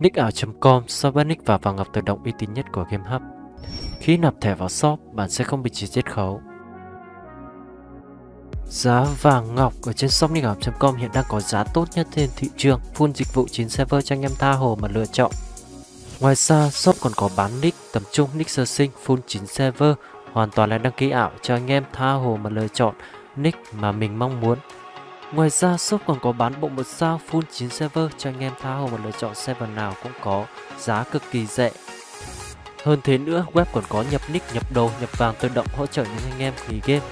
nickảo.com shop bán nick và vàng ngọc tự động uy tín nhất của Game Hub. Khi nạp thẻ vào shop, bạn sẽ không bị chỉ chiết khấu. Giá vàng ngọc ở trên shop nickảo.com hiện đang có giá tốt nhất trên thị trường, full dịch vụ 9 server cho anh em tha hồ mà lựa chọn. Ngoài ra, shop còn có bán nick tầm trung, nick sơ sinh, full 9 server, hoàn toàn là đăng ký ảo cho anh em tha hồ mà lựa chọn nick mà mình mong muốn. Ngoài ra, shop còn có bán bộ một sao full 9 server cho anh em tha hồ một lựa chọn server nào cũng có, giá cực kỳ rẻ. Hơn thế nữa, web còn có nhập nick, nhập đồ, nhập vàng tự động hỗ trợ những anh em nghỉ game.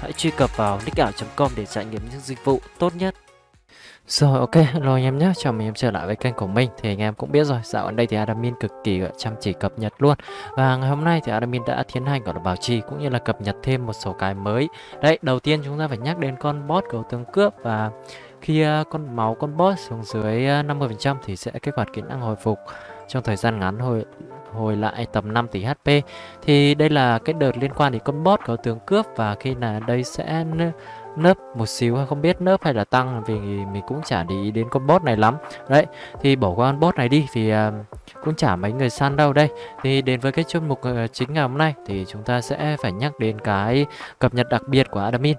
Hãy truy cập vào nickảo.com để trải nghiệm những dịch vụ tốt nhất. Rồi ok, rồi anh em nhé, chào mừng em trở lại với kênh của mình. Thì anh em cũng biết rồi, dạo gần đây thì admin cực kỳ chăm chỉ cập nhật luôn. Và ngày hôm nay thì admin đã tiến hành gọi là bảo trì cũng như là cập nhật thêm một số cái mới. Đấy, đầu tiên chúng ta phải nhắc đến con boss cầu tướng cướp. Và khi ờ, con máu con boss xuống dưới ờ, 50% thì sẽ kích hoạt kỹ năng hồi phục trong thời gian ngắn hồi hồi lại tầm 5 tỷ HP thì đây là cái đợt liên quan đến con boss có tướng cướp. Và khi là đây sẽ nớp một xíu hay không biết nớp hay là tăng vì mình cũng chả để ý đến con boss này lắm. Đấy thì bỏ qua con boss này đi thì uh, à, cũng chả mấy người săn đâu. Đây thì đến với cái chuyên mục uh, chính ngày hôm nay thì chúng ta sẽ phải nhắc đến cái cập nhật đặc biệt của admin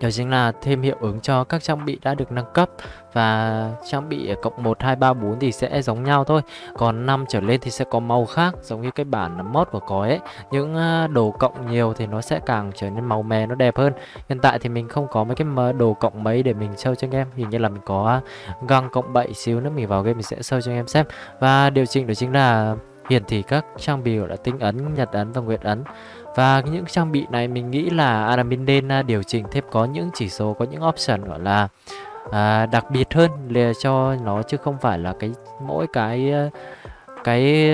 đó chính là thêm hiệu ứng cho các trang bị đã được nâng cấp. Và trang bị cộng 1, 2, 3, 4 thì sẽ giống nhau thôi. Còn 5 trở lên thì sẽ có màu khác giống như cái bản mod của có ấy. Những à, đồ cộng nhiều thì nó sẽ càng trở nên màu mè nó đẹp hơn. Hiện tại thì mình không có mấy cái đồ cộng mấy để mình show cho anh em. Hình như là mình có à, găng cộng 7 xíu nữa mình vào game mình sẽ show cho anh em xem. Và điều chỉnh đó chính là hiển thị các trang bị là tinh ấn, nhật ấn và nguyệt ấn. Và những trang bị này mình nghĩ là admin nên à, điều chỉnh thêm có những chỉ số có những option gọi là à, đặc biệt hơn để cho nó chứ không phải là cái mỗi cái à, cái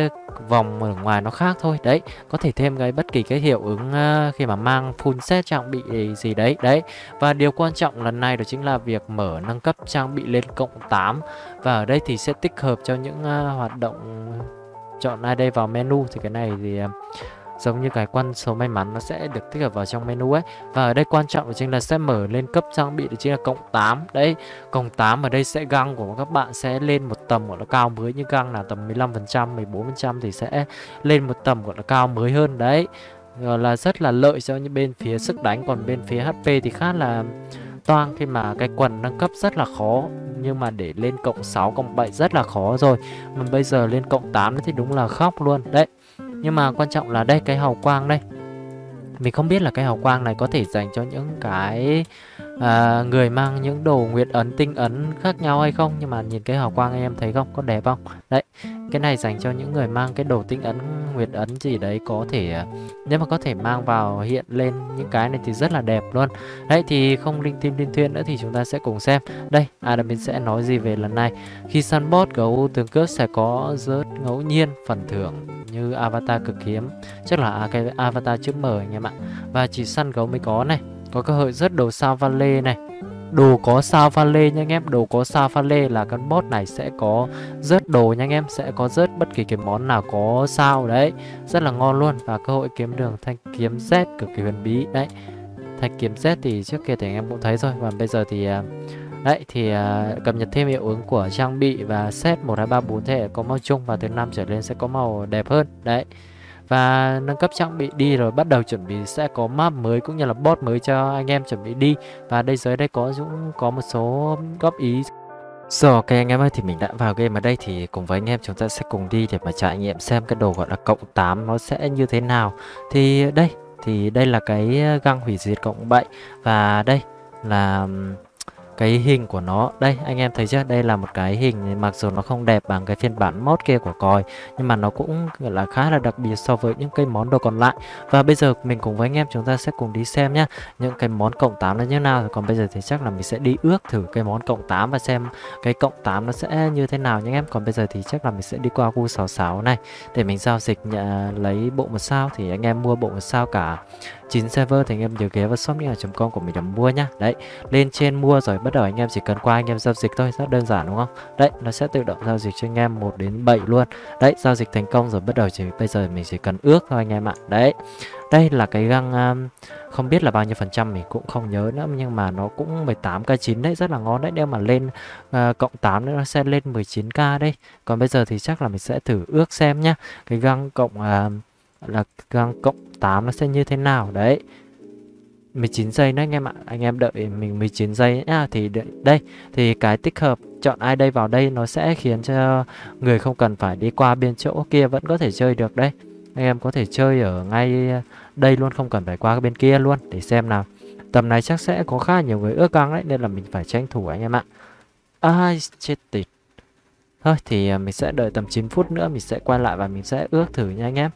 vòng ở ngoài nó khác thôi. Đấy có thể thêm cái bất kỳ cái hiệu ứng uh, khi mà mang full set trang bị gì đấy. Đấy và điều quan trọng lần này đó chính là việc mở nâng cấp trang bị lên cộng 8 và ở đây thì sẽ tích hợp cho những uh, hoạt động chọn ai đây vào menu thì cái này thì à, giống như cái quan số may mắn nó sẽ được tích hợp vào trong menu ấy. Và ở đây quan trọng chính là sẽ mở lên cấp trang bị thì chính là cộng 8 đấy, cộng 8 ở đây sẽ găng của các bạn sẽ lên một tầm gọi là cao mới, như găng là tầm 15% 14% thì sẽ lên một tầm gọi là cao mới hơn. Đấy, gọi là rất là lợi cho những bên phía sức đánh, còn bên phía HP thì khá là toang khi mà cái quần nâng cấp rất là khó. Nhưng mà để lên cộng 6 cộng 7 rất là khó rồi. Mà bây giờ lên cộng 8 thì đúng là khóc luôn. Đấy, nhưng mà quan trọng là đây, cái hào quang đây. Mình không biết là cái hào quang này có thể dành cho những cái à, người mang những đồ nguyệt ấn tinh ấn khác nhau hay không? Nhưng mà nhìn cái hào quang em thấy không? Có đẹp không? Đấy cái này dành cho những người mang cái đồ tinh ấn nguyệt ấn gì đấy có thể à, nếu mà có thể mang vào hiện lên những cái này thì rất là đẹp luôn. Đấy thì không linh tim linh thuyên nữa thì chúng ta sẽ cùng xem. Đây admin sẽ nói gì về lần này? Khi săn bót gấu tướng cướp sẽ có rớt ngẫu nhiên phần thưởng như avatar cực hiếm. Chắc là cái avatar chữ mở anh em ạ. Và chỉ săn gấu mới có này có cơ hội rớt đồ sao vale này đồ có sao pha lê nha anh em đồ có sao pha lê là con bot này sẽ có rớt đồ nha anh em sẽ có rớt bất kỳ cái món nào có sao đấy rất là ngon luôn và cơ hội kiếm đường thanh kiếm z cực kỳ huyền bí đấy thanh kiếm z thì trước kia thì anh em cũng thấy rồi và bây giờ thì à, Đấy thì uh, cập nhật thêm hiệu ứng của trang bị và set 1 2 3 4 thể có màu chung và từ 5 trở lên sẽ có màu đẹp hơn. Đấy. Và nâng cấp trang bị đi rồi bắt đầu chuẩn bị sẽ có map mới cũng như là bot mới cho anh em chuẩn bị đi. Và đây dưới đây có Dũng, có một số góp ý rồi, ok anh em ơi, thì mình đã vào game ở đây thì cùng với anh em chúng ta sẽ cùng đi để mà trải nghiệm xem cái đồ gọi là cộng 8 nó sẽ như thế nào. Thì đây thì đây là cái ờ, găng hủy diệt cộng 7 và đây là cái hình của nó. Đây anh em thấy chưa? Đây là một cái hình mặc dù nó không đẹp bằng cái phiên bản mod kia của còi nhưng mà nó cũng là khá là đặc biệt so với những cái món đồ còn lại. Và bây giờ mình cùng với anh em chúng ta sẽ cùng đi xem nhá những cái món cộng 8 nó như nào. Còn bây giờ thì chắc là mình sẽ đi ước thử cái món cộng 8 và xem cái cộng 8 nó sẽ như thế nào nhé em. Còn bây giờ thì chắc là mình sẽ đi qua khu 66 này để mình giao dịch nhà, lấy bộ một sao. Thì anh em mua bộ một sao cả. 9 server thì anh em nhớ ghé vào shop com của mình để mua nhá. Đấy lên trên mua rồi bắt đầu anh em chỉ cần qua anh em giao dịch thôi rất đơn giản đúng không? Đấy nó sẽ tự động giao dịch cho anh em 1 đến 7 luôn. Đấy giao dịch thành công rồi bắt đầu chỉ bây giờ mình chỉ cần ước thôi anh em ạ. Đấy đây là cái găng um, không biết là bao nhiêu phần trăm mình cũng không nhớ nữa nhưng mà nó cũng 18k9 đấy rất là ngon đấy. Nếu mà lên uh, cộng 8 nữa nó sẽ lên 19k đây. Còn bây giờ thì chắc là mình sẽ thử ước xem nhá. Cái găng cộng uh, là gang cộng 8 nó sẽ như thế nào? Đấy. 19 giây nữa anh em ạ. Anh em đợi mình 19 giây nhá. À, thì đây, thì cái tích hợp chọn ai đây vào đây nó sẽ khiến cho người không cần phải đi qua bên chỗ kia vẫn có thể chơi được đấy. Anh em có thể chơi ở ngay đây luôn, không cần phải qua bên kia luôn để xem nào. Tầm này chắc sẽ có khá nhiều người ước căng đấy, nên là mình phải tranh thủ anh em ạ. Ai, chết tịt. Thôi, thì à, mình sẽ đợi tầm 9 phút nữa, mình sẽ quay lại và mình sẽ ước thử nha anh em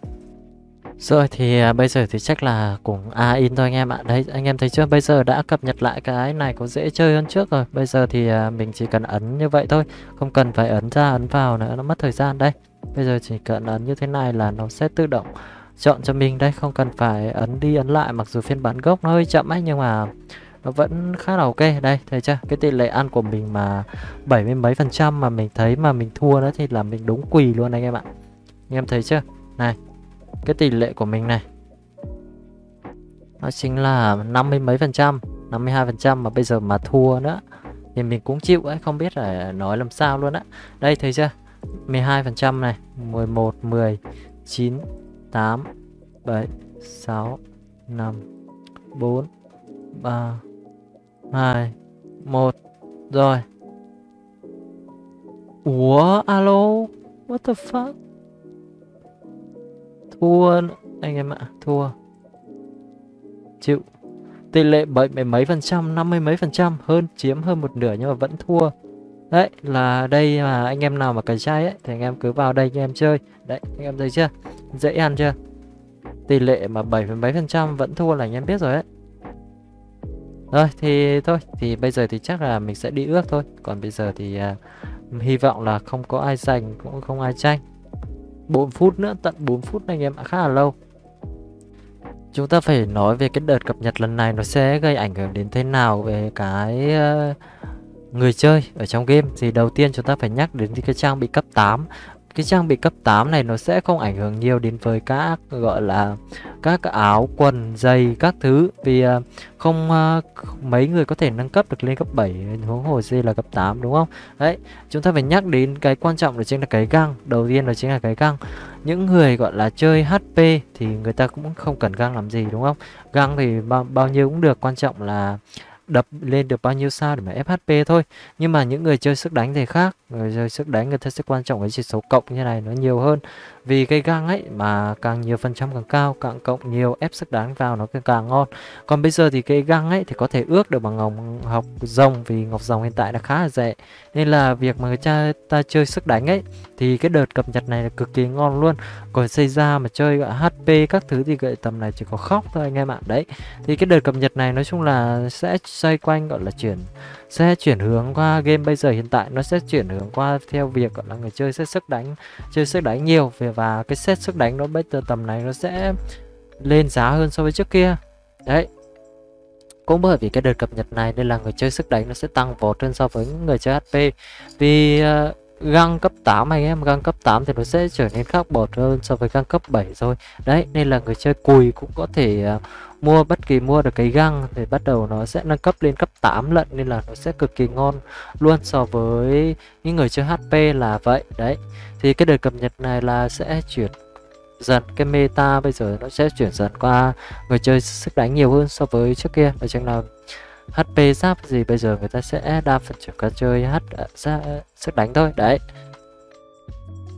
rồi thì à, bây giờ thì chắc là cũng A in thôi anh em ạ. Đấy, anh em thấy chưa? Bây giờ đã cập nhật lại cái này có dễ chơi hơn trước rồi. Bây giờ thì à, mình chỉ cần ấn như vậy thôi. Không cần phải ấn ra, ấn vào nữa, nó mất thời gian đây. Bây giờ chỉ cần ấn như thế này là nó sẽ tự động chọn cho mình đây. Không cần phải ấn đi, ấn lại, mặc dù phiên bản gốc nó hơi chậm ấy, nhưng mà nó vẫn khá là ok. Đây, thấy chưa? Cái tỷ lệ ăn của mình mà bảy mươi mấy phần trăm mà mình thấy mà mình thua đó thì là mình đúng quỳ luôn anh em ạ. Anh em thấy chưa? Này cái tỷ lệ của mình này. Nó chính là năm mươi mấy phần trăm 52 phần trăm mà bây giờ mà thua nữa. Thì mình cũng chịu ấy, không biết là nói làm sao luôn á. Đây, thấy chưa? 12 phần trăm này 11 10 9 8 7 6 5 4 3 2 1 rồi. Ủa, alo? What the fuck? Thua anh em ạ Thua. Chịu. Tỷ lệ bảy mấy mấy phần trăm năm mươi mấy phần trăm Hơn chiếm hơn một nửa nhưng mà vẫn thua. Đấy là đây mà anh em nào mà cần trai ấy Thì anh em cứ vào đây anh em chơi. Đấy anh em thấy chưa? Dễ ăn chưa? Tỷ lệ mà bảy mấy phần trăm vẫn thua là anh em biết rồi đấy rồi thì thôi Thì bây giờ thì chắc là mình sẽ đi ước thôi. Còn bây giờ thì uh, Hy vọng là không có ai giành Cũng không ai tranh. 4 phút nữa, tận 4 phút anh em ạ, khá là lâu. Chúng ta phải nói về cái đợt cập nhật lần này nó sẽ gây ảnh hưởng đến thế nào về cái ờ, người chơi ở trong game. Thì đầu tiên chúng ta phải nhắc đến cái trang bị cấp 8 cái trang bị cấp 8 này nó sẽ không ảnh hưởng nhiều đến với các gọi là các áo quần giày các thứ. Vì à, không à, mấy người có thể nâng cấp được lên cấp 7 huống hồ gì là cấp 8 đúng không? Đấy chúng ta phải nhắc đến cái quan trọng đó chính là cái găng. Đầu tiên đó chính là cái găng. Những người gọi là chơi HP thì người ta cũng không cần găng làm gì đúng không? Găng thì bao, bao nhiêu cũng được quan trọng là đập lên được bao nhiêu sao để mà FHP thôi. Nhưng mà những người chơi sức đánh thì khác. Người chơi sức đánh người ta sẽ quan trọng cái chỉ số cộng như này nó nhiều hơn. Vì cây găng ấy mà càng nhiều phần trăm càng cao càng cộng nhiều ép sức đánh vào nó càng, càng ngon. Còn bây giờ thì cây găng ấy thì có thể ước được bằng ngọc học rồng vì ngọc rồng hiện tại là khá là rẻ nên là việc mà người ta ta chơi sức đánh ấy thì cái đợt cập nhật này là cực kỳ ngon luôn. Còn xây ra mà chơi gọi HP các thứ thì gợi tầm này chỉ có khóc thôi anh em ạ. Đấy. Thì cái đợt cập nhật này nói chung là sẽ xoay quanh gọi là chuyển sẽ chuyển hướng qua game bây giờ hiện tại. Nó sẽ chuyển hướng qua theo việc gọi là người chơi sẽ sức đánh chơi sức đánh nhiều. Và cái set sức đánh nó bây giờ tầm này nó sẽ lên giá hơn so với trước kia. Đấy. Cũng bởi vì cái đợt cập nhật này nên là người chơi sức đánh nó sẽ tăng vọt hơn so với người chơi HP vì uh, găng cấp 8 anh em găng cấp 8 thì nó sẽ trở nên khác bột hơn so với găng cấp 7 rồi. Đấy nên là người chơi cùi cũng có thể uh, mua bất kỳ mua được cái găng thì bắt đầu nó sẽ nâng cấp lên cấp 8 lận nên là nó sẽ cực kỳ ngon luôn so với những người chơi HP là vậy. Đấy, thì cái đợt cập nhật này là sẽ chuyển dần. Cái meta bây giờ nó sẽ chuyển dần qua người chơi sức đánh nhiều hơn so với trước kia. Và chẳng là HP giáp gì bây giờ người ta sẽ đa phần chuyển qua chơi H à, à, sức đánh thôi. Đấy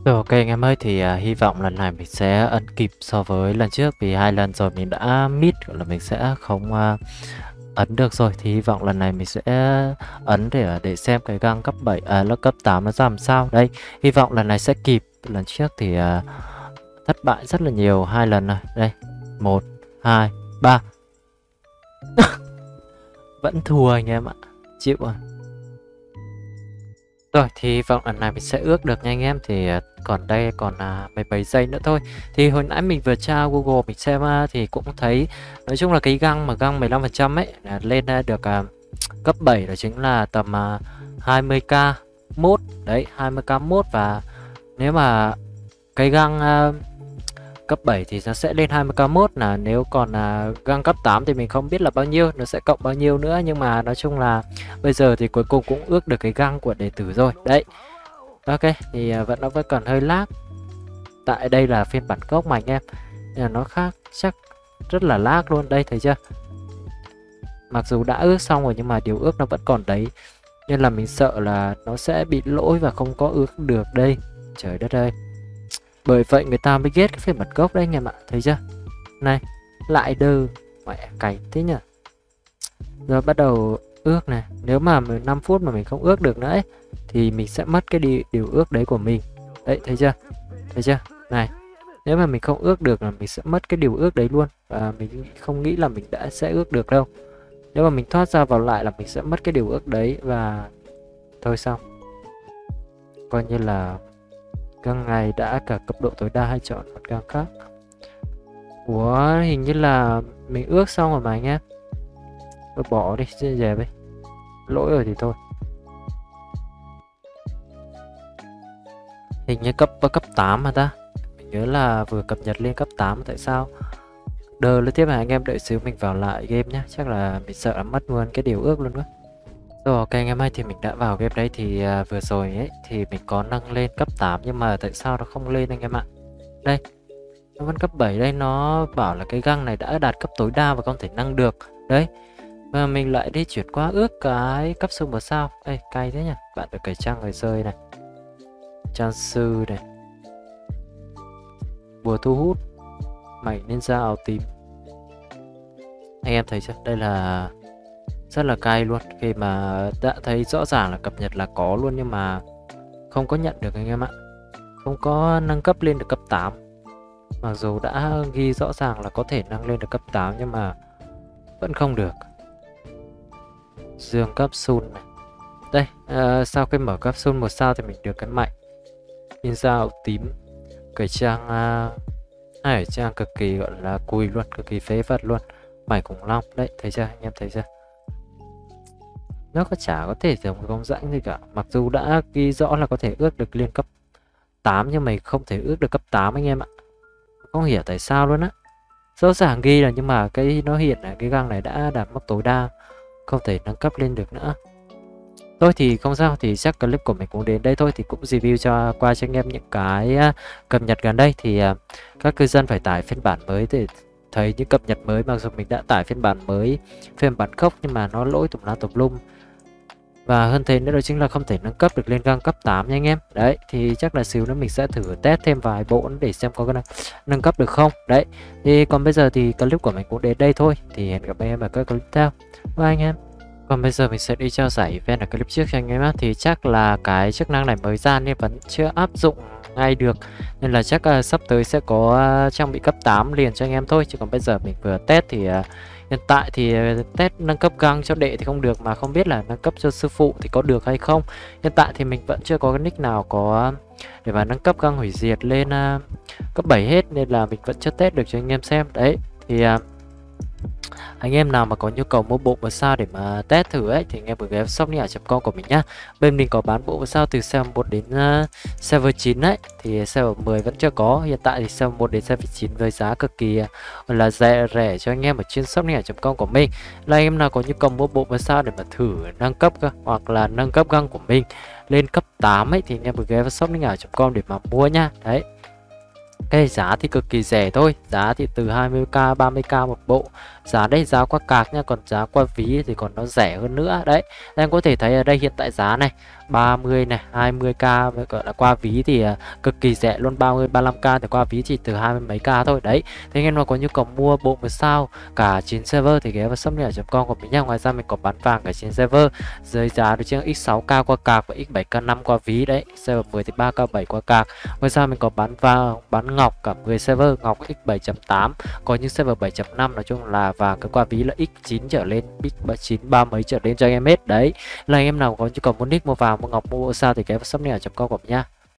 rồi ok anh em ơi thì uh, hy vọng lần này mình sẽ ấn kịp so với lần trước vì hai lần rồi mình đã mít gọi là mình sẽ không uh, ấn được rồi thì hy vọng lần này mình sẽ ấn để à, để xem cái găng cấp 7 à lớp cấp 8 nó ra làm sao. Đây, hy vọng lần này sẽ kịp. Lần trước thì uh, thất bại rất là nhiều hai lần này. Đây. 1 2 3. Vẫn thua anh em ạ. Chịu rồi. Rồi thì vọng lần này mình sẽ ước được nha anh em Thì còn đây còn à, 17 giây nữa thôi. Thì hồi nãy mình vừa tra Google mình xem à, thì cũng thấy Nói chung là cái găng mà găng 15% ấy là Lên à, được à, cấp 7 đó chính là tầm à, 20k mốt Đấy 20k mốt và nếu mà cái găng à, cấp 7 thì nó sẽ lên 20k mốt là nếu còn là găng cấp 8 thì mình không biết là bao nhiêu nó sẽ cộng bao nhiêu nữa. Nhưng mà nói chung là bây giờ thì cuối cùng cũng ước được cái găng của đệ tử rồi. Đấy ok, thì à, vẫn nó vẫn còn hơi lag. Tại đây là phiên bản gốc mà anh em. Nên là nó khác, chắc rất là lag luôn, đây, thấy chưa? Mặc dù đã ước xong rồi nhưng mà điều ước nó vẫn còn đấy. Nên là mình sợ là nó sẽ bị lỗi và không có ước được đây. Trời đất ơi. Bởi vậy người ta mới ghét cái phiên bản gốc đấy anh em ạ, thấy chưa? Này, lại đơ, mẹ cày thế nhỉ rồi bắt đầu ước này. Nếu mà 5 phút mà mình không ước được nữa ấy, thì mình sẽ mất cái điều, điều ước đấy của mình. Đấy thấy chưa? Thấy chưa? Này nếu mà mình không ước được là mình sẽ mất cái điều ước đấy luôn. Và mình không nghĩ là mình đã sẽ ước được đâu. Nếu mà mình thoát ra vào lại là mình sẽ mất cái điều ước đấy và thôi xong. Coi như là găng này đã cả cấp độ tối đa hay chọn một găng khác. Ủa hình như là mình ước xong rồi mà anh em Tôi bỏ đi dễ dẹp đi. Lỗi rồi thì thôi. Hình như cấp cấp 8 mà ta. Mình nhớ là vừa cập nhật lên cấp 8 tại sao? Đờ lên tiếp là anh em đợi xíu mình vào lại game nhá, Chắc là mình sợ là mất luôn cái điều ước luôn quá rồi ok anh em ơi thì mình đã vào game đấy thì uh, vừa rồi ấy thì mình có nâng lên cấp 8 nhưng mà tại sao nó không lên anh em ạ? Đây nó vẫn cấp 7 đây nó bảo là cái găng này đã đạt cấp tối đa và không thể nâng được. Đấy và mình lại đi chuyển qua ước cái cấp số một sao. Ê, cay thế nhỉ? Bạn được cải trang người rơi này. Trang sư này. Bùa thu hút. Mảnh ninja áo tím. Anh em thấy chưa? Đây là rất là cay luôn. Khi mà đã thấy rõ ràng là cập nhật là có luôn nhưng mà không có nhận được anh em ạ. Không có nâng cấp lên được cấp 8 mặc dù đã ghi rõ ràng là có thể nâng lên được cấp 8 nhưng mà vẫn không được dương cấp sun này. Đây uh, sau khi mở cấp sun một sao thì mình được cái mạnh. In dao tím cái trang à, uh, này trang cực kỳ gọi là cùi luôn cực kỳ phế vật luôn. Mày khủng long đấy thấy chưa anh em thấy chưa? Nó có chả có thể giống công rãnh gì cả. Mặc dù đã ghi rõ là có thể ước được liên cấp 8 nhưng mày không thể ước được cấp 8 anh em ạ. Không hiểu tại sao luôn á. Rõ ràng ghi là nhưng mà cái nó hiện là cái găng này đã đạt mức tối đa không thể nâng cấp lên được nữa. Thôi thì không sao, thì chắc clip của mình cũng đến đây thôi, thì cũng review cho qua cho anh em những cái à, cập nhật gần đây. Thì à, các cư dân phải tải phiên bản mới để thấy những cập nhật mới, mặc dù mình đã tải phiên bản mới, phiên bản khốc nhưng mà nó lỗi tùm la tùm lum và hơn thế nữa đó chính là không thể nâng cấp được lên gang cấp 8 nha anh em. Đấy thì chắc là xíu nữa mình sẽ thử test thêm vài bộ để xem có nâng, nâng cấp được không. Đấy thì còn bây giờ thì clip của mình cũng đến đây thôi. Thì hẹn gặp anh em ở các clip tiếp theo. Bye anh em. Còn bây giờ mình sẽ đi trao giải event ở clip trước cho anh em á Thì chắc là cái chức năng này mới ra nên vẫn chưa áp dụng ngay được Nên là chắc uh, sắp tới sẽ có uh, trang bị cấp 8 liền cho anh em thôi Chứ còn bây giờ mình vừa test thì uh, Hiện tại thì test nâng cấp găng cho đệ thì không được mà không biết là nâng cấp cho sư phụ thì có được hay không. Hiện tại thì mình vẫn chưa có cái nick nào có để mà nâng cấp găng hủy diệt lên uh, cấp 7 hết nên là mình vẫn chưa test được cho anh em xem. Đấy thì uh, anh em nào mà có nhu cầu mua bộ và sao để mà test thử ấy thì anh em ghé shopnia.com của mình nhá. Bên mình có bán bộ và sao từ xe 1 đến ờ, uh, server 9 đấy thì xe 10 vẫn chưa có. Hiện tại thì xe 1 đến xe 9 với giá cực kỳ ờ, là rẻ rẻ cho anh em ở trên shopnia.com của mình. Là anh em nào có nhu cầu mua bộ và sao để mà thử nâng cấp hoặc là nâng cấp găng của mình lên cấp 8 ấy thì anh em gửi về shopnia.com để mà mua nhá. Đấy. Cái giá thì cực kỳ rẻ thôi giá thì từ 20k 30k một bộ giá đây giá qua cạc nha, còn giá qua ví thì còn nó rẻ hơn nữa. Đấy, em có thể thấy ở đây hiện tại giá này 30 này 20k với gọi là qua ví thì à, cực kỳ rẻ luôn 30 35k thì qua ví chỉ từ hai mươi mấy k thôi. Đấy, thế anh em nào có nhu cầu mua bộ một sao cả 9 server thì ghé vào shop com của mình nha ngoài ra mình có bán vàng cả 9 server, dưới giá được chiếc x6k qua cạc và x7k5 qua ví. Đấy, server 10 thì 3k7 qua cạc. Ngoài ra mình có bán vàng, bán ngọc cả 10 server, ngọc x7.8 có những server 7.5 nói chung là và cái qua ví là x9 trở lên x9 ba mấy trở lên cho anh em hết. Đấy, là anh em nào có nhu cầu muốn nick mua vào, mua ngọc mua sao thì cái shop này ở com com nha